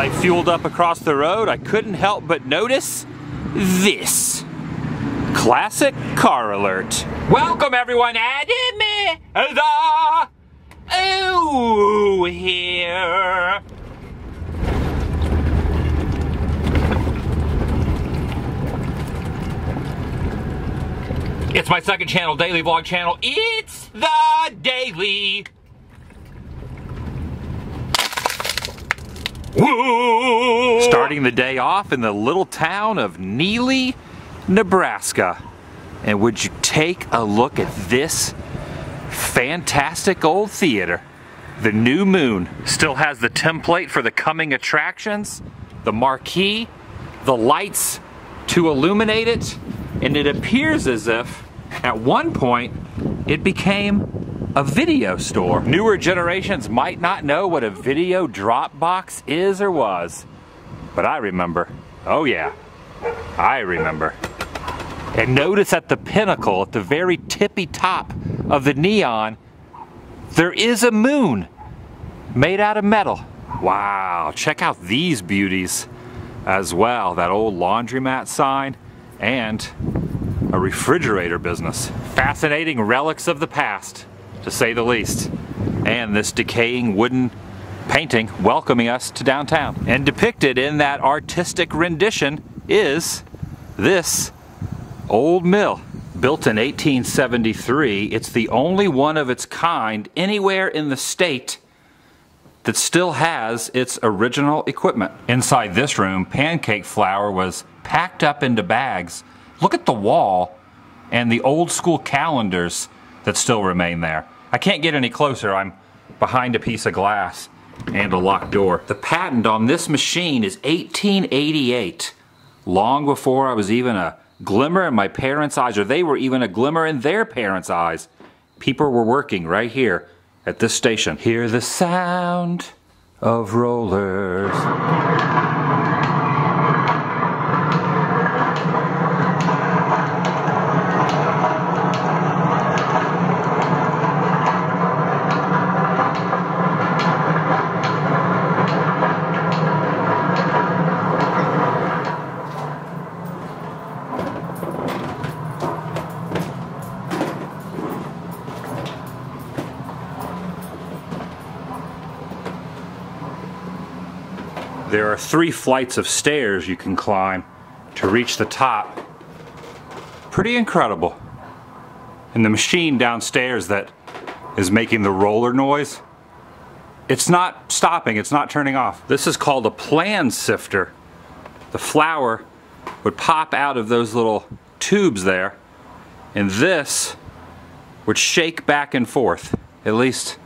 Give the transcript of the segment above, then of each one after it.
I fueled up across the road, I couldn't help but notice this. Classic car alert. Welcome everyone, Adam the oh here. It's my second channel, daily vlog channel. It's the daily. Starting the day off in the little town of Neligh, Nebraska. And would you take a look at this fantastic old theater? The New Moon still has the template for the coming attractions, the marquee, the lights to illuminate it, and it appears as if at one point it became a video store. Newer generations might not know what a video drop box is or was, but I remember. Oh yeah, I remember. And notice at the pinnacle, at the very tippy top of the neon, there is a moon made out of metal. Wow, check out these beauties as well. That old laundromat sign and a refrigerator business. Fascinating relics of the past, to say the least. And this decaying wooden painting welcoming us to downtown. And depicted in that artistic rendition is this old mill. Built in 1873, it's the only one of its kind anywhere in the state that still has its original equipment. Inside this room, pancake flour was packed up into bags Look at the wall and the old school calendars that still remain there. I can't get any closer. I'm behind a piece of glass and a locked door. The patent on this machine is 1888, long before I was even a glimmer in my parents' eyes, or they were even a glimmer in their parents' eyes. People were working right here at this station. Hear the sound of rollers. There are three flights of stairs you can climb to reach the top. Pretty incredible. And the machine downstairs that is making the roller noise, it's not stopping, it's not turning off. This is called a plan sifter. The flour would pop out of those little tubes there, and this would shake back and forth. At least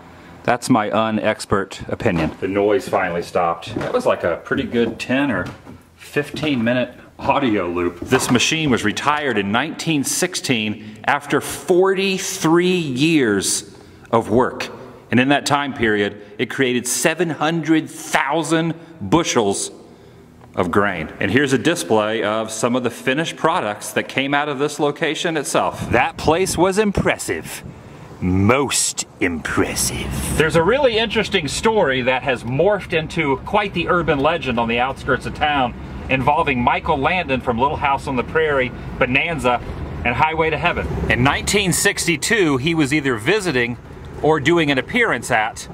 that's my unexpert opinion. The noise finally stopped. That was like a pretty good 10 or 15 minute audio loop. This machine was retired in 1916 after 43 years of work. And in that time period, it created 700,000 bushels of grain. And here's a display of some of the finished products that came out of this location itself. That place was impressive most impressive. There's a really interesting story that has morphed into quite the urban legend on the outskirts of town involving Michael Landon from Little House on the Prairie, Bonanza, and Highway to Heaven. In 1962, he was either visiting or doing an appearance at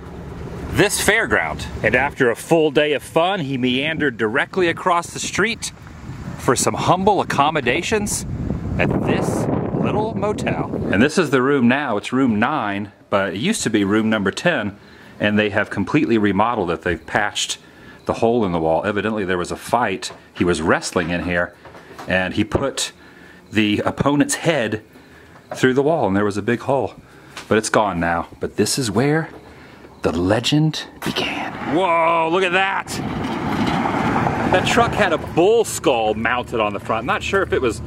this fairground. And after a full day of fun, he meandered directly across the street for some humble accommodations at this little motel. And this is the room now, it's room nine, but it used to be room number 10, and they have completely remodeled it. They've patched the hole in the wall. Evidently there was a fight. He was wrestling in here, and he put the opponent's head through the wall, and there was a big hole. But it's gone now. But this is where the legend began. Whoa, look at that! That truck had a bull skull mounted on the front. I'm Not sure if it was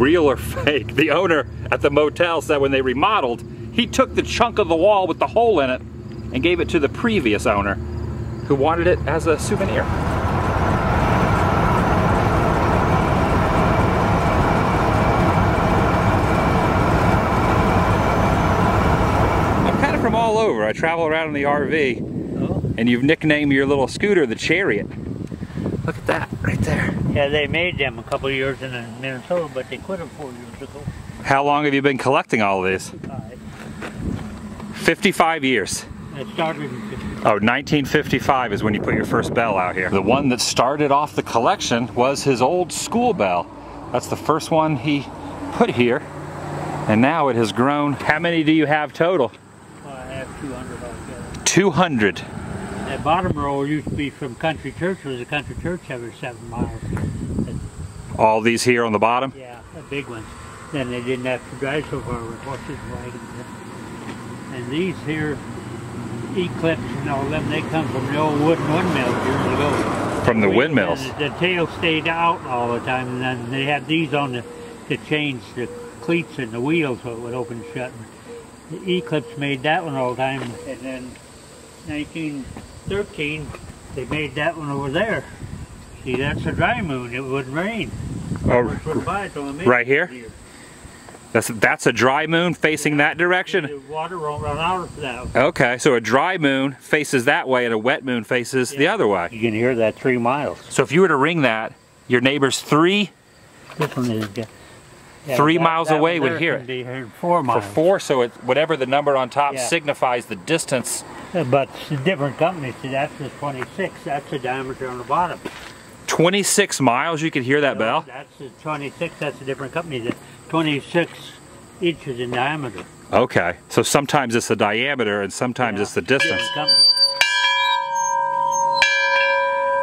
real or fake. The owner at the motel said when they remodeled, he took the chunk of the wall with the hole in it and gave it to the previous owner who wanted it as a souvenir. I'm kind of from all over. I travel around in the RV oh. and you've nicknamed your little scooter the Chariot. Look at that. Yeah, they made them a couple years in Minnesota, but they quit them four years ago. How long have you been collecting all of these? Five. 55 years. It started in 50. Oh, 1955 is when you put your first bell out here. The one that started off the collection was his old school bell. That's the first one he put here. And now it has grown. How many do you have total? Well, I have 200 altogether. 200. That bottom row used to be from Country Church. It was a Country Church every seven miles. All these here on the bottom? Yeah, the big ones. Then they didn't have to drive so far with horses and wagons. And these here, Eclipse and all them, they come from the old wooden windmills years ago. From the We- windmills? and The tail stayed out all the time, and then they had these on the, to change the cleats and the wheels so it would open and shut. The Eclipse made that one all the time, and then 1913, they made that one over there. See, that's a dry moon. It wouldn't rain. Oh, Which would buy it on the Right here? year. that's, that's a dry moon facing that direction? The water won't run out of that. Okay, so a dry moon faces that way and a wet moon faces the other way. You can hear that three miles. So if you were to ring that, your neighbor's three This one is yeah, Three that- miles that away would hear it. Be heard four for miles. four, so it, whatever the number on top Yeah. signifies the distance. But it's different companies. See, that's the 26. That's the diameter on the bottom. 26 miles you could hear that bell? That's the 26. That's a different company. The 26 inches in diameter. Okay, so sometimes it's the diameter and sometimes Yeah, it's the distance.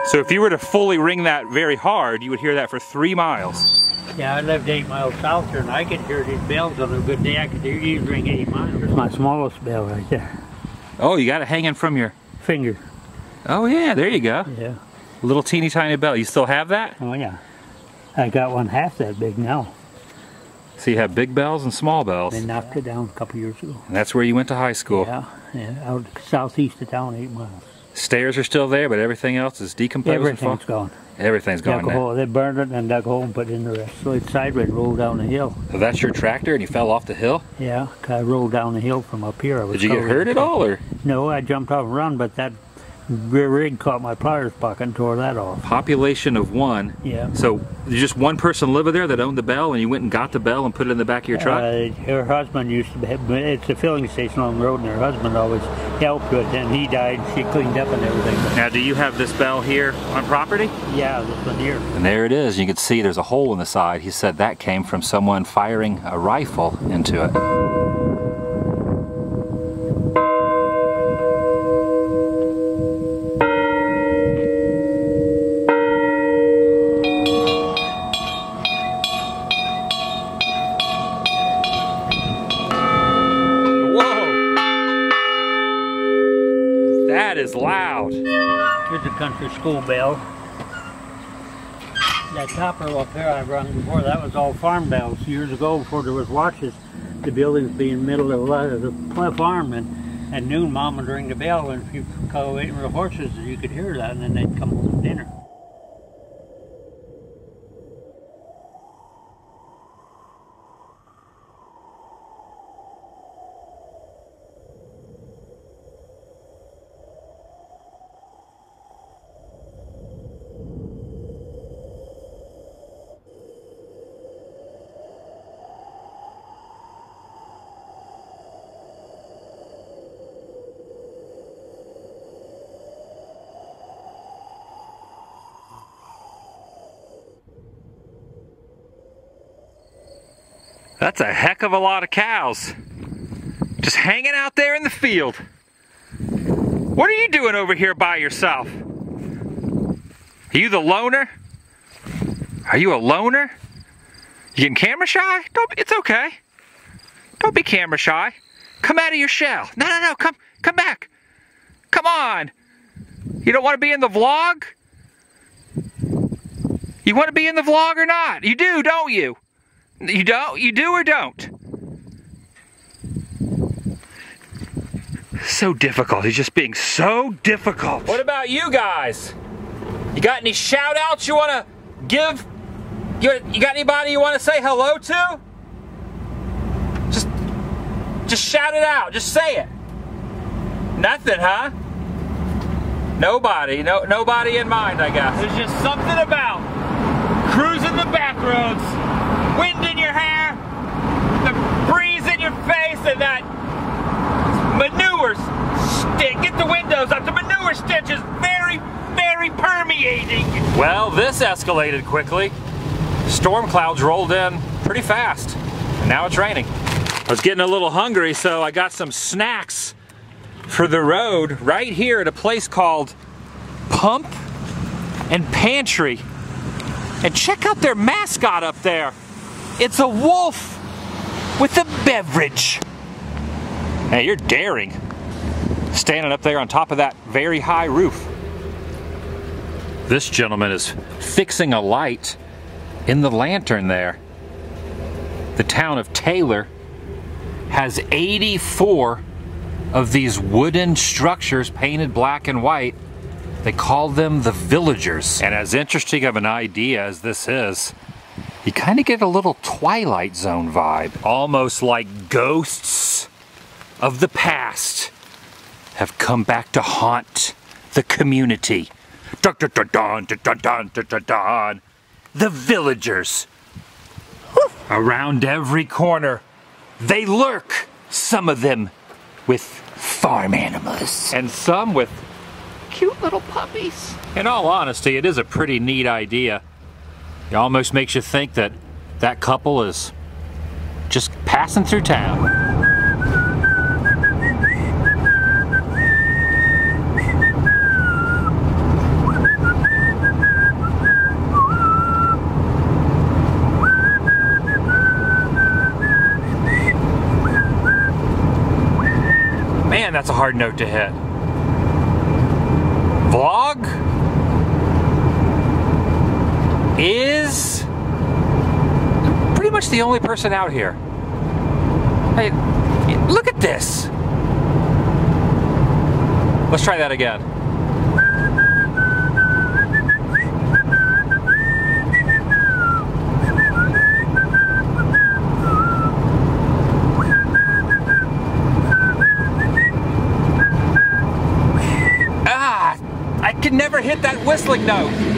So if you were to fully ring that very hard, you would hear that for three miles. Yeah, I lived eight miles south here, and I could hear these bells on a good day. I could hear these ring eight miles. There's my smallest bell right there. Oh, you got it hanging from your. Finger. Oh, yeah, there you go. Yeah. Little teeny tiny bell. You still have that? Oh yeah. I got one half that big now. So you have big bells and small bells. They knocked it down a couple years ago. And that's where you went to high school. Yeah, yeah, out southeast of town, eight miles. Stairs are still there, but everything else is decomposed. Everything's gone. Everything's gone a now. hole. They burned it and dug a hole and put in the rest. So it's sideways, rolled down the hill. So that's your tractor and you fell off the hill? Yeah, I rolled down the hill from up here. I was Did you get hurt at all or No, I jumped off and run, but that rig caught my pliers pocket and tore that off. population of one? Yeah. So there's just one person living there that owned the bell and you went and got the bell and put it in the back of your truck? Uh, her husband used to have, it's a filling station on the road, and her husband always helped with it. And he died, she cleaned up and everything. now do you have this bell here on property? Yeah, this one here. And there it is. You can see there's a hole in the side. He said that came from someone firing a rifle into it. Country school bell. That topper up there I run before, that was all farm bells years ago before there was watches. The buildings being middle of of the farm and at noon mom would ring the bell and if you call waiting for the horses you could hear that and then they'd come home for dinner. That's a heck of a lot of cows. Just hanging out there in the field. What are you doing over here by yourself? Are you the loner? Are you a loner? You getting camera shy? Don't, it's okay. Don't be camera shy. Come out of your shell. No, no, no, come, come back. Come on. You don't want to be in the vlog? You want to be in the vlog or not? You do, don't you? You don't? You do or don't? So difficult. He's just being so difficult. What about you guys? You got any shout outs you want to give? You, you got anybody you want to say hello to? Just, just shout it out. Just say it. Nothing, huh? Nobody, no, nobody in mind, I guess. There's just something about cruising the back roads, wind in your hair, the breeze in your face, and that manure stench. Get the windows up. The manure stench is very, very permeating. Well, this escalated quickly. Storm clouds rolled in pretty fast, and now it's raining. I was getting a little hungry, so I got some snacks for the road right here at a place called Pump and Pantry. And check out their mascot up there. It's a wolf with a beverage. Hey, you're daring. Standing up there on top of that very high roof. This gentleman is fixing a light in the lantern there. The town of Taylor has 84 of these wooden structures painted black and white. They call them the villagers. And as interesting of an idea as this is, you kind of get a little Twilight Zone vibe, almost like ghosts of the past have come back to haunt the community. The villagers. Around every corner, they lurk, some of them with farm animals, and some with cute little puppies. In all honesty, it is a pretty neat idea. It almost makes you think that that couple is just passing through town. Man, that's a hard note to hit. Vlog is pretty much the only person out here. Hey, look at this. Let's try that again. Ah, I can never hit that whistling note.